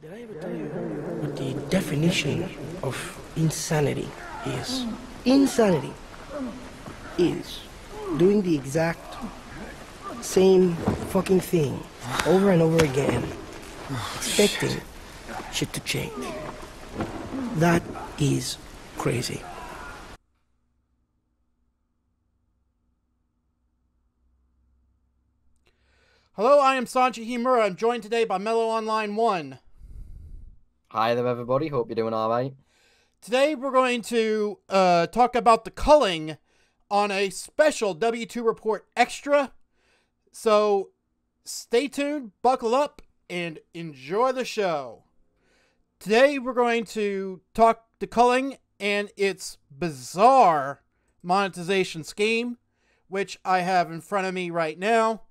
Did I ever tell you what the definition of insanity is? Insanity is doing the exact same fucking thing over and over again, expecting shit to change. That is crazy. Hello, I am Sanji Himura. I'm joined today by Mellow Online 1. Hi there, everybody. Hope you're doing all right. Today we're going to uh, talk about the culling on a special W2 Report Extra. So stay tuned, buckle up, and enjoy the show. Today we're going to talk the culling and its bizarre monetization scheme, which I have in front of me right now.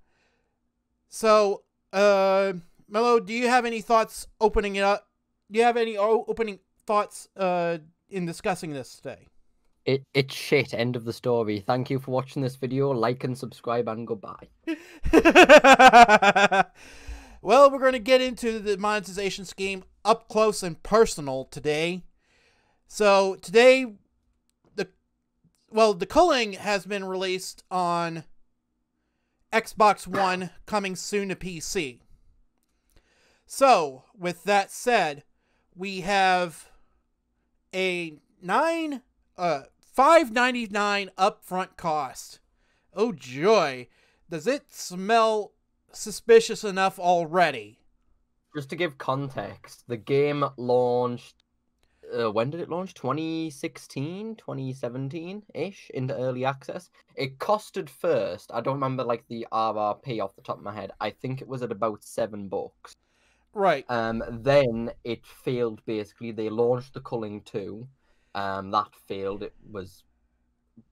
So, uh, Mellow, do you have any thoughts opening it up? Do you have any opening thoughts uh, in discussing this today? It it's shit. End of the story. Thank you for watching this video. Like and subscribe and goodbye. well, we're going to get into the monetization scheme up close and personal today. So today, the well, the culling has been released on Xbox One, coming soon to PC. So, with that said, we have a nine uh five ninety nine upfront cost. Oh joy, does it smell suspicious enough already? Just to give context, the game launched. Uh, when did it launch? 2016, 2017 ish into early access. It costed first. I don't remember like the RRP off the top of my head. I think it was at about seven bucks. Right. Um, then it failed. Basically, they launched the Culling Two. Um, that failed. It was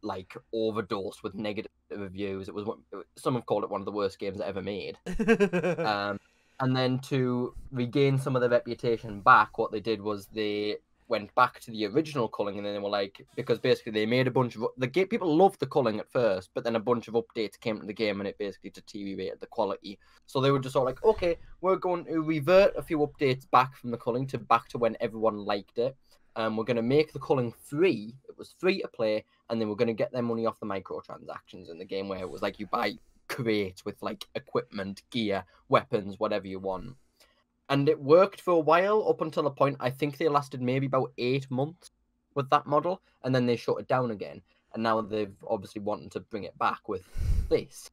like overdosed with negative reviews. It was one- some have called it one of the worst games ever made. Um, and then to regain some of the reputation back, what they did was they went back to the original culling, and then they were like, because basically they made a bunch of the game. People loved the culling at first, but then a bunch of updates came to the game, and it basically deteriorated the quality. So they were just all like, okay, we're going to revert a few updates back from the culling to back to when everyone liked it. Um, we're going to make the culling free. It was free to play, and then we're going to get their money off the microtransactions in the game, where it was like you buy crates with like equipment, gear, weapons, whatever you want. And it worked for a while up until a point. I think they lasted maybe about eight months with that model, and then they shut it down again. And now they've obviously wanted to bring it back with this.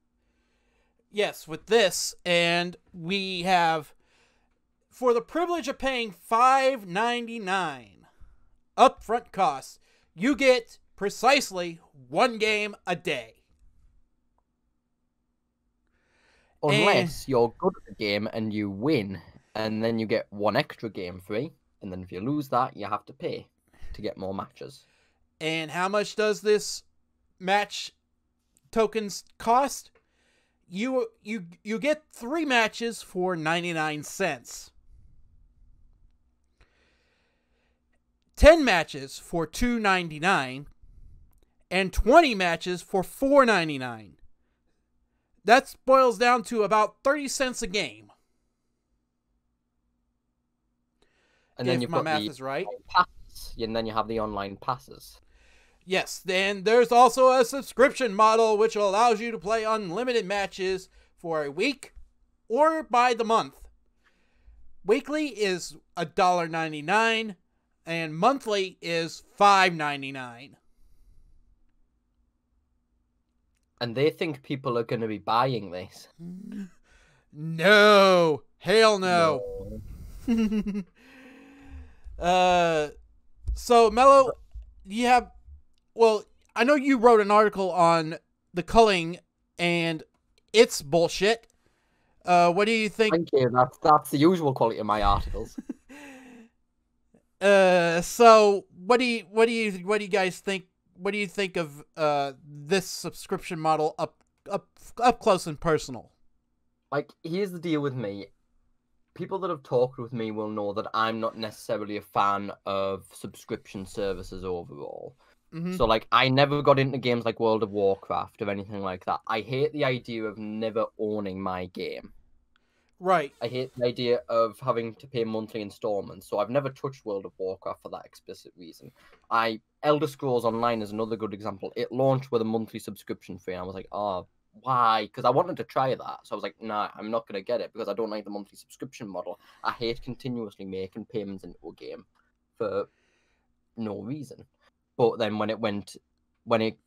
yes, with this, and we have for the privilege of paying five ninety nine upfront costs, you get precisely one game a day. Unless you're good at the game and you win, and then you get one extra game free. And then if you lose that, you have to pay to get more matches. And how much does this match tokens cost? You you you get 3 matches for 99 cents. 10 matches for 2.99 and 20 matches for 4.99. That boils down to about 30 cents a game. And then if you've my got math the is right. pass, and then you have the online passes. Yes, then there's also a subscription model which allows you to play unlimited matches for a week or by the month. Weekly is $1.99 and monthly is $5.99. And they think people are going to be buying this. No, hell no. uh so Mellow, you have well, I know you wrote an article on the culling and it's bullshit. Uh what do you think Thank you. That's that's the usual quality of my articles. Uh, so what do you what do you what do you guys think? What do you think of uh this subscription model up up up close and personal? like, here's the deal with me. People that have talked with me will know that I'm not necessarily a fan of subscription services overall. Mhm. So like I never got into games like World of Warcraft or anything like that. I hate the idea of never owning my game. Right. I hate the idea of having to pay monthly installments, so I've never touched World of Warcraft for that explicit reason. I Elder Scrolls Online is another good example. It launched with a monthly subscription fee, and I was like, oh, why? Because I wanted to try that, so I was like, nah, I'm not gonna get it because I don't like the monthly subscription model. I hate continuously making payments into a game for no reason. But then when it went, when it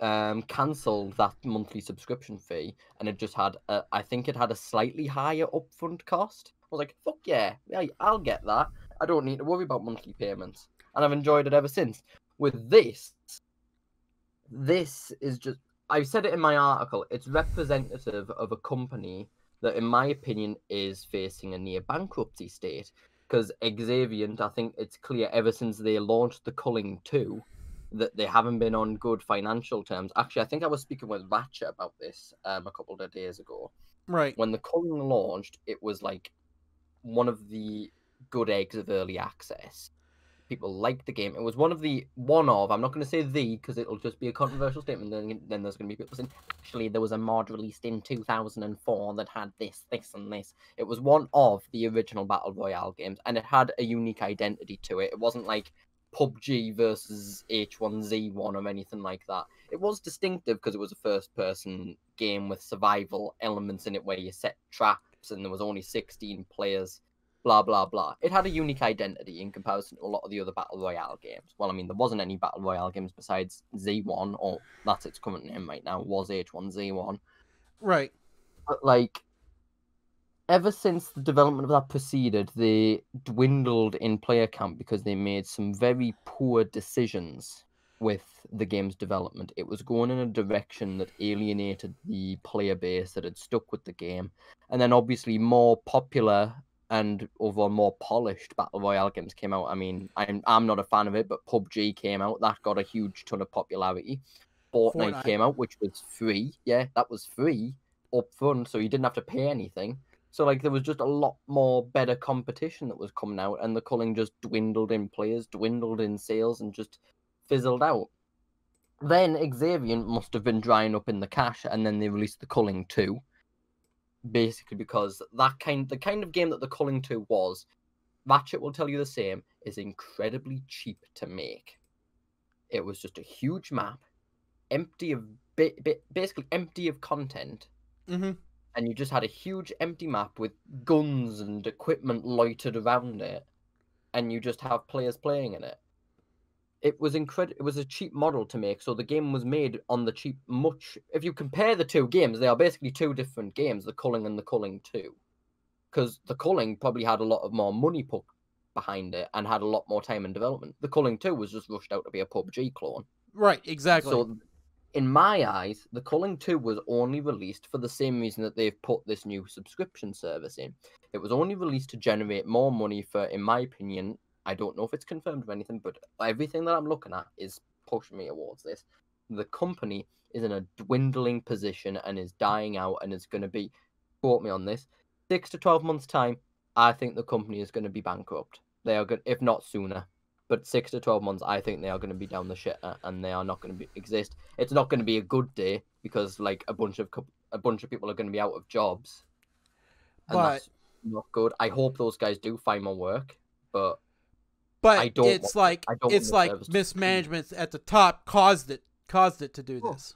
um, cancelled that monthly subscription fee, and it just had, a, I think it had a slightly higher upfront cost. I was like, "Fuck yeah, I'll get that. I don't need to worry about monthly payments," and I've enjoyed it ever since. With this, this is just. I said it in my article. It's representative of a company that, in my opinion, is facing a near bankruptcy state. Because Xaviant, I think it's clear ever since they launched the Culling 2, that they haven't been on good financial terms. Actually, I think I was speaking with Ratchet about this um, a couple of days ago. Right. When the Culling launched, it was like one of the good eggs of early access. People liked the game. It was one of the one of. I'm not going to say the because it'll just be a controversial statement. Then then there's going to be people saying actually there was a mod released in 2004 that had this, this, and this. It was one of the original battle royale games, and it had a unique identity to it. It wasn't like PUBG versus H1Z1 or anything like that. It was distinctive because it was a first person game with survival elements in it where you set traps and there was only 16 players, blah, blah, blah. It had a unique identity in comparison to a lot of the other Battle Royale games. Well, I mean, there wasn't any Battle Royale games besides Z1, or that's its current name right now, was H1Z1. Right. But, like, ever since the development of that proceeded, they dwindled in player count because they made some very poor decisions with the game's development. It was going in a direction that alienated the player base that had stuck with the game. And then obviously more popular and overall more polished battle royale games came out. I mean, I'm I'm not a fan of it, but PUBG came out. That got a huge ton of popularity. Fortnite, Fortnite. came out, which was free. Yeah, that was free up front, so you didn't have to pay anything. So like there was just a lot more better competition that was coming out, and the culling just dwindled in players, dwindled in sales, and just fizzled out. Then Xaviant must have been drying up in the cash, and then they released the Culling Two. Basically, because that kind, the kind of game that the Culling Two was, Ratchet will tell you the same, is incredibly cheap to make. It was just a huge map, empty of ba- ba- basically empty of content, Mm-hmm. and you just had a huge empty map with guns and equipment loitered around it, and you just have players playing in it. It was incredible. It was a cheap model to make, so the game was made on the cheap. Much. If you compare the two games, they are basically two different games: the Culling and the Culling Two. Because the Culling probably had a lot of more money put behind it and had a lot more time in development. The Culling Two was just rushed out to be a PUBG clone. Right. Exactly. So, in my eyes, the Culling 2 was only released for the same reason that they've put this new subscription service in. It was only released to generate more money for, in my opinion, I don't know if it's confirmed or anything, but everything that I'm looking at is pushing me towards this. The company is in a dwindling position and is dying out and is going to be, quote me on this, six to 12 months' time, I think the company is going to be bankrupt. They are good, if not sooner but six to twelve months, I think they are going to be down the shit and they are not going to be exist. It's not going to be a good day because like a bunch of a bunch of people are going to be out of jobs, and But- that's not good. I hope those guys do find more work, but but I don't it's like I don't it's like mismanagement at the top caused it caused it to do Oh. this.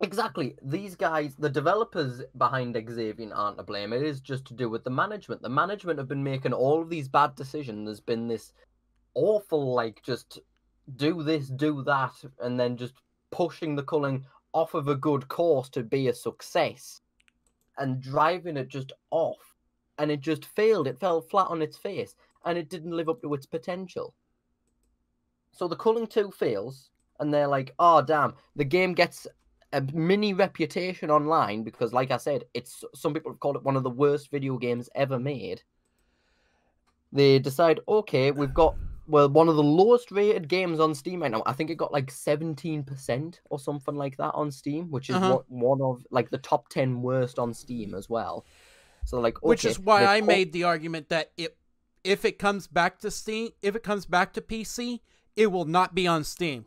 Exactly. These guys, the developers behind Xaviant aren't to blame. It is just to do with the management. The management have been making all of these bad decisions. There's been this awful, like, just do this, do that, and then just pushing the culling off of a good course to be a success and driving it just off. And it just failed. It fell flat on its face and it didn't live up to its potential. So the culling 2 fails, and they're like, oh, damn, the game gets a mini reputation online because, like I said, it's some people have called it one of the worst video games ever made. They decide, okay, we've got well one of the lowest rated games on Steam right now. I think it got like seventeen percent or something like that on Steam, which is Uh-huh. one, of like the top ten worst on Steam as well. So like, Which is why I called- made the argument that it if it comes back to Steam, if it comes back to PC, it will not be on Steam.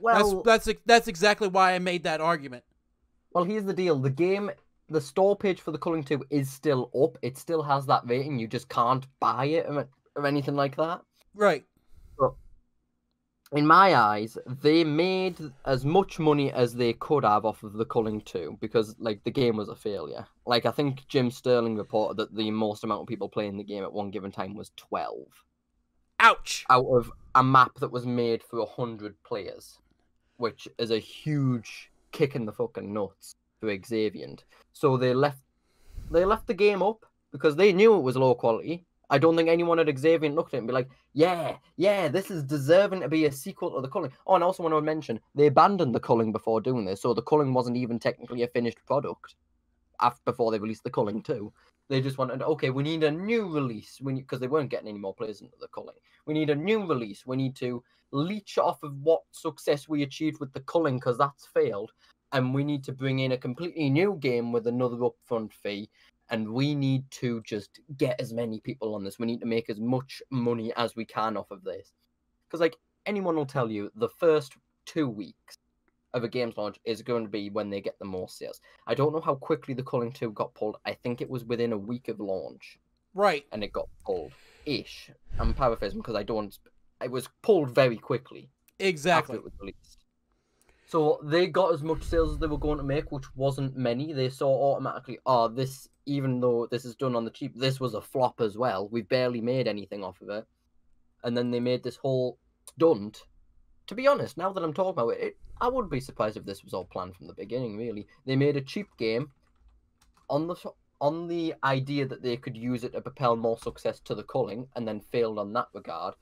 well, that's that's that's exactly why I made that argument. Well, here's the deal: the game, the store page for the Culling Two is still up. It still has that rating. You just can't buy it or, or anything like that. Right. In my eyes, they made as much money as they could have off of the Culling 2 because like the game was a failure. Like I think Jim Sterling reported that the most amount of people playing the game at one given time was 12 Ouch. out of a map that was made for 100 players, which is a huge kick in the fucking nuts to Xaviant. So they left they left the game up because they knew it was low quality. I don't think anyone at Xaviant looked at it and be like, yeah, yeah, this is deserving to be a sequel to the Culling. Oh, and I also want to mention they abandoned the Culling before doing this, so the Culling wasn't even technically a finished product after before they released the Culling 2. They just wanted, okay, we need a new release. Because they weren't getting any more players into the Culling. We need a new release. We need to leech off of what success we achieved with the Culling because that's failed, and we need to bring in a completely new game with another upfront fee and we need to just get as many people on this. We need to make as much money as we can off of this. Because, like, anyone will tell you, the first two weeks of a game's launch is going to be when they get the most sales. I don't know how quickly the Culling 2 got pulled. I think it was within a week of launch, Right. and it got pulled. Ish. I'm paraphrasing because I don't. It was pulled very quickly Exactly. after it was released. So they got as much sales as they were going to make, which wasn't many. They saw automatically, oh, this, even though this is done on the cheap, this was a flop as well. We barely made anything off of it. And then they made this whole stunt. To be honest, now that I'm talking about it, it I wouldn't be surprised if this was all planned from the beginning, really. They made a cheap game on the on the idea that they could use it to propel more success to the culling and then failed on that regard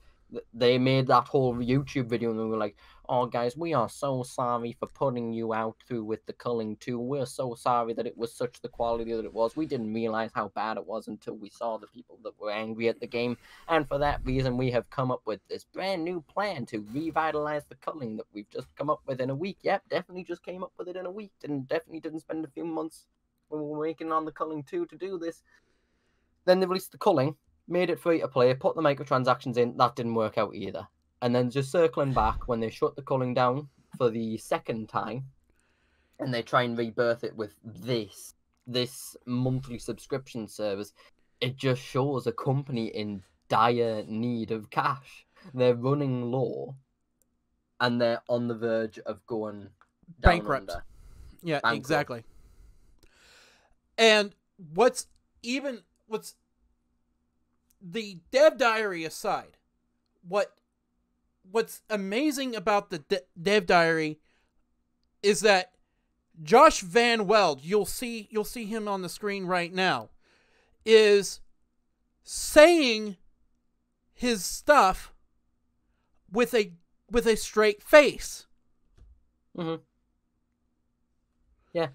they made that whole YouTube video and they were like, "Oh, guys, we are so sorry for putting you out through with the culling too. We're so sorry that it was such the quality that it was. We didn't realize how bad it was until we saw the people that were angry at the game, and for that reason, we have come up with this brand new plan to revitalize the culling that we've just come up with in a week. Yep, definitely just came up with it in a week, and definitely didn't spend a few months when we were working on the culling too to do this." Then they released the culling made it free to play, put the microtransactions in, that didn't work out either. And then just circling back when they shut the Culling down for the second time and they try and rebirth it with this this monthly subscription service, it just shows a company in dire need of cash. They're running low and they're on the verge of going Bankrupt. under. Yeah, Bankrupt. exactly. And what's even what's the dev diary aside, what what's amazing about the de- dev diary is that Josh Van Veld, you'll see you'll see him on the screen right now, is saying his stuff with a with a straight face. hmm Yeah,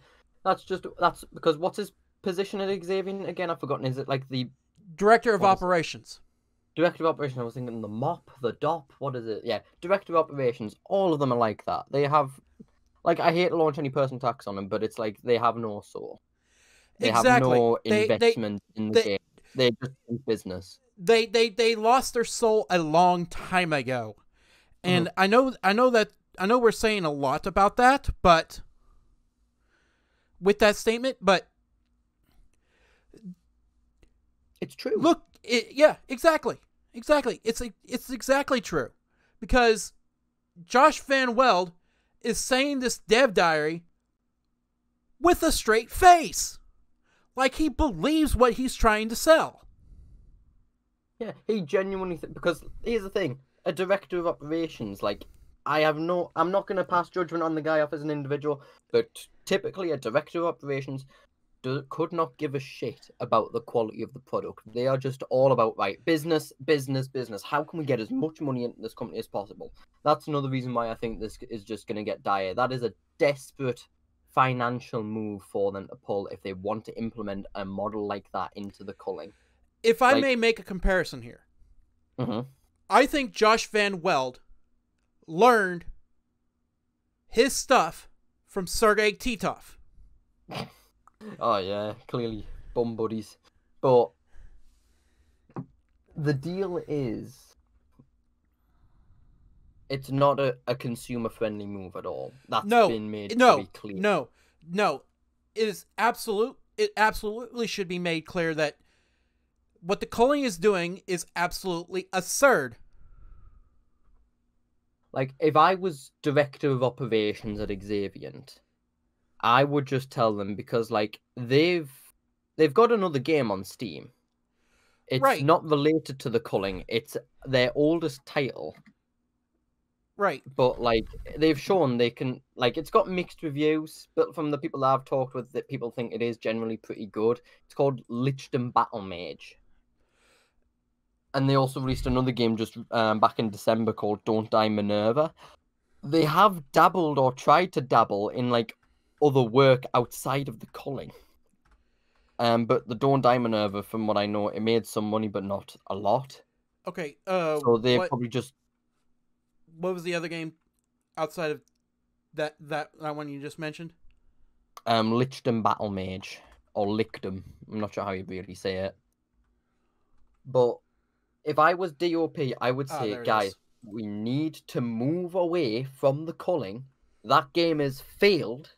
that's just that's because what's his position at Xaviant again? I've forgotten. Is it like the Director of What operations. director of operations? I was thinking the mop, the dop. What is it? Yeah, director of operations. All of them are like that. They have, like, I hate to launch any personal attacks on them, but it's like they have no soul. They Exactly. have no They- they- investment in the they- game. They're just in business. they they they lost their soul a long time ago mm-hmm. and i know i know that i know we're saying a lot about that but with that statement but It's true. look it, yeah exactly. Exactly. It's a, it's exactly true. Because josh van veld is saying this dev diary with a straight face. Like he believes what he's trying to sell. Yeah, he genuinely th- because here's the thing: a director of operations, like I have no, I'm not going to pass judgment on the guy off as an individual, but typically a director of operations do, could not give a shit about the quality of the product. They are just all about right business, business, business. How can we get as much money into this company as possible? That's another reason why I think this is just going to get dire. That is a desperate financial move for them to pull if they want to implement a model like that into the culling. if i Like- may make a comparison here hmm I think Josh Van Veld learned his stuff from Sergei Titov. Oh yeah, clearly bum buddies. But the deal is it's not a, a consumer friendly move at all. That's No, been made no, clear. no, no. it is absolute. It absolutely should be made clear that what the culling is doing is absolutely absurd. Like, if I was director of operations at Xaviant, I would just tell them because, like, they've they've got another game on Steam. It's Right. not related to the culling. It's their oldest title, Right. but like they've shown they can like it's got mixed reviews, but from the people that I've talked with, that people think it is generally pretty good. It's called Lichdom Battle Mage. And they also released another game just um, back in December called Don't Die Minerva. They have dabbled or tried to dabble in like other work outside of the culling. Um, but the Dawn Diamond from what I know, it made some money, but not a lot. Okay. Uh, So they what, probably just what was the other game outside of that that that one you just mentioned? um Lichdom Battle Mage or Lichdom. I'm not sure how you really say it. But if I was DOP, I would Ah, say, it guys, is. we need to move away from the culling. That game has failed.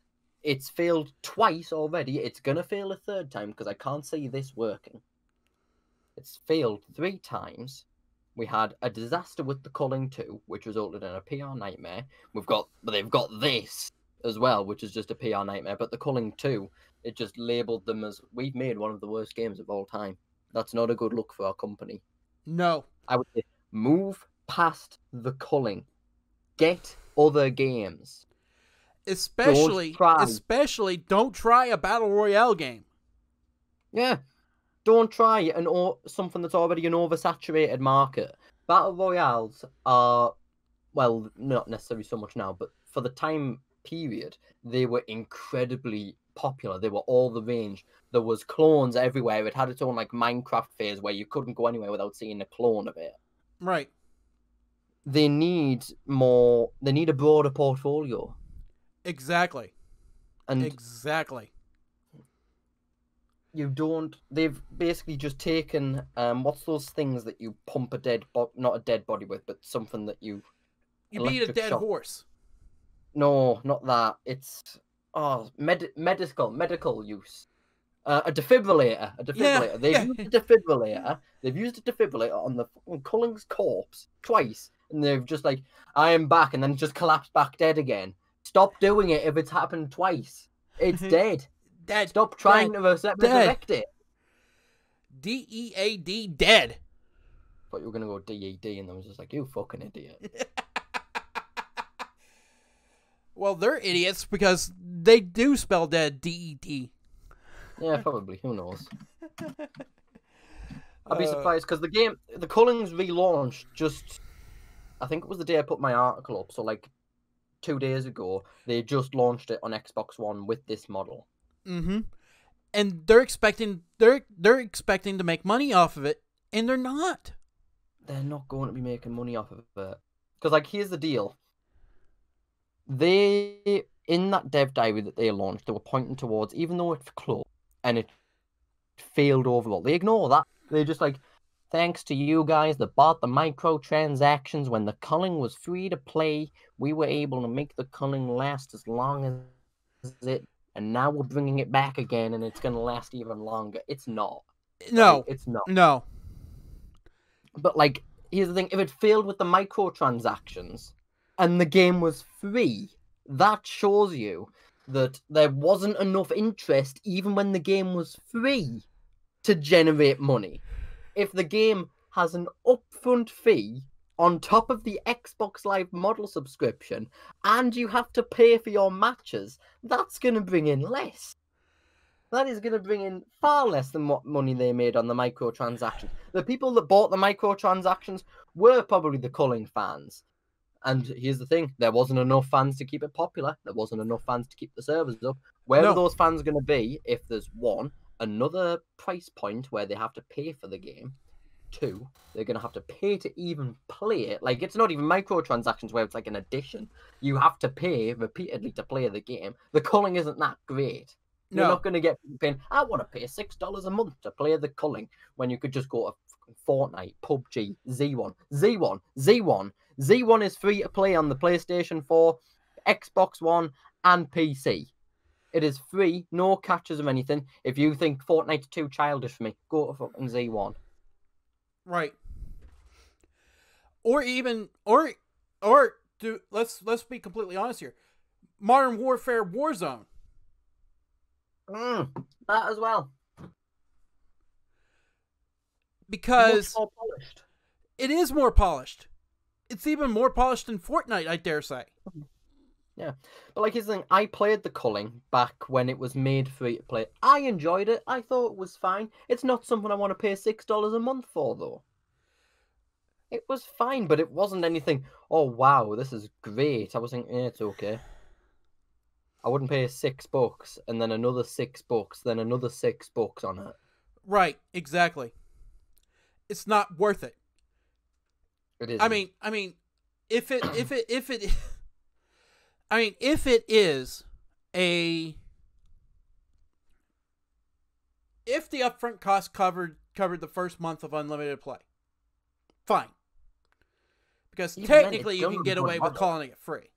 It's failed twice already. It's gonna fail a third time because I can't see this working. It's failed three times. We had a disaster with the culling too, which resulted in a PR nightmare. We've got, but they've got this as well, which is just a PR nightmare. But the culling too, it just labelled them as we've made one of the worst games of all time. That's not a good look for our company. No. I would say move past the culling. Get other games. Especially, try. especially, don't try a battle royale game. Yeah. Don't try an something that's already an oversaturated market. Battle royales are, well, not necessarily so much now, but for the time period, they were incredibly popular. They were all the range. There was clones everywhere. It had its own like Minecraft phase where you couldn't go anywhere without seeing a clone of it. Right. They need more. They need a broader portfolio. Exactly. And exactly. you don't they've basically just taken um what's those things that you pump a dead bo- not a dead body with but something that you You beat a dead shock. horse. no not that it's oh med- medical medical use uh, a defibrillator a defibrillator they've yeah. used a defibrillator they've used a defibrillator on the fucking Culling's corpse twice and they've just like i am back and then just collapsed back dead again stop doing it if it's happened twice it's dead Dead. stop trying to res- resurrect it D E A D dead. thought you were gonna go DED, and I was just like, "You fucking idiot." Well, they're idiots because they do spell dead D E D. Yeah, probably. Who knows? I'd be Uh, surprised because the game, the Cullings relaunched just. I think it was the day I put my article up. So like, two days ago, they just launched it on Xbox One with this model. Mm-hmm. And they're expecting they're they're expecting to make money off of it, and they're not. They're not going to be making money off of it because like, here's the deal. They in that dev diary that they launched, they were pointing towards, even though it's close and it failed overall. They ignore that. They're just like, thanks to you guys that bought the microtransactions when the culling was free to play, we were able to make the culling last as long as it, and now we're bringing it back again, and it's gonna last even longer. It's not. No, Like, it's not. no. But like, here's the thing: if it failed with the microtransactions and the game was free, that shows you that there wasn't enough interest, even when the game was free, to generate money. If the game has an upfront fee on top of the Xbox Live model subscription, and you have to pay for your matches, that's going to bring in less. That is going to bring in far less than what money they made on the microtransactions. The people that bought the microtransactions were probably the culling fans. And here's the thing there wasn't enough fans to keep it popular. There wasn't enough fans to keep the servers up. Where No. are those fans going to be if there's one, another price point where they have to pay for the game? Two, they're going to have to pay to even play it. Like, it's not even microtransactions where it's like an addition. You have to pay repeatedly to play the game. The culling isn't that great. No. You're not going to get paying. I want to pay six dollars a month to play the culling when you could just go to Fortnite, PUBG, Z1, Z1, Z1. Z1 is free to play on the PlayStation 4, Xbox One, and PC. It is free, no catches of anything. If you think Fortnite's too childish for me, go to fucking Z1. Right. Or even or or do let's let's be completely honest here. Modern Warfare Warzone. Mm, that as well. Because more polished. it is more polished. It's even more polished than Fortnite, I dare say. Yeah, but like his thing, I played the culling back when it was made free to play. I enjoyed it. I thought it was fine. It's not something I want to pay six dollars a month for though. It was fine, but it wasn't anything. Oh wow, this is great. I was thinking, eh, it's okay. I wouldn't pay six bucks and then another six bucks, then another six bucks on it. Right, exactly. It's not worth it. It is. I mean, I mean, if it, if it, if it, I mean, if it is a, if the upfront cost covered covered the first month of unlimited play, fine. Because Even technically, it's you can get away with calling it free.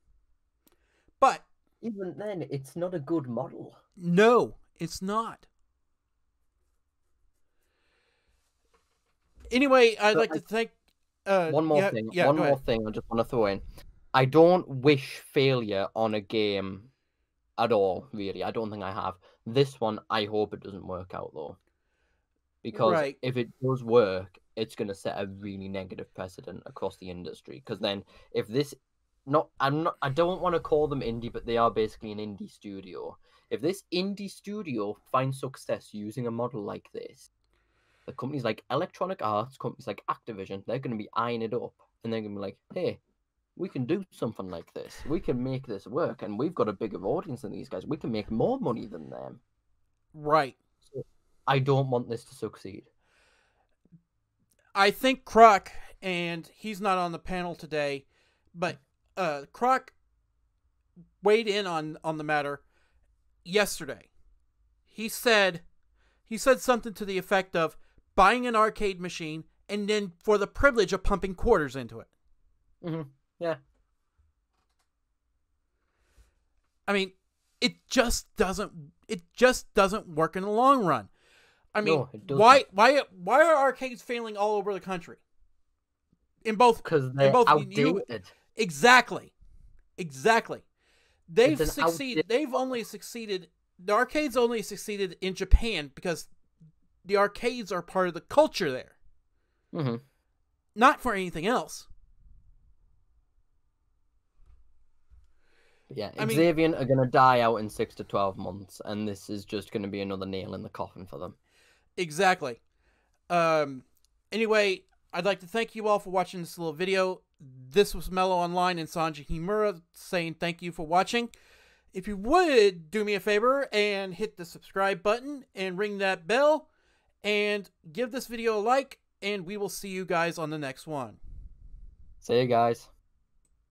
But even then, it's not a good model. no, it's not. Anyway, I'd So like I- to thank. Uh, one more yeah, thing. Yeah, one more ahead. thing. I just want to throw in. I don't wish failure on a game at all. Really, I don't think I have. This one, I hope it doesn't work out though, because Right. if it does work, it's going to set a really negative precedent across the industry. Because then, if this, not, I'm not, I don't want to call them indie, but they are basically an indie studio. If this indie studio finds success using a model like this, the companies like Electronic Arts, companies like Activision, they're going to be eyeing it up and they're going to be like, hey, we can do something like this. We can make this work, and we've got a bigger audience than these guys. We can make more money than them. Right. I don't want this to succeed. I think Croc, and he's not on the panel today, but uh, Croc weighed in on on the matter yesterday. He said he said something to the effect of buying an arcade machine and then for the privilege of pumping quarters into it. hmm Yeah. I mean, it just doesn't it just doesn't work in the long run. I mean, No, why why why are arcades failing all over the country? In both Because they're both you- outdated. Exactly. Exactly. They've succeeded. They've only succeeded. The arcades only succeeded in Japan because the arcades are part of the culture there, hmm not for anything else. Yeah, I mean- Xaviant are going to die out in six to 12 months, and this is just going to be another nail in the coffin for them. Exactly. Um. Anyway, I'd like to thank you all for watching this little video. This was Mellow Online and Sanji Himura saying thank you for watching. If you would do me a favor and hit the subscribe button and ring that bell and give this video a like, and we will see you guys on the next one. See you guys.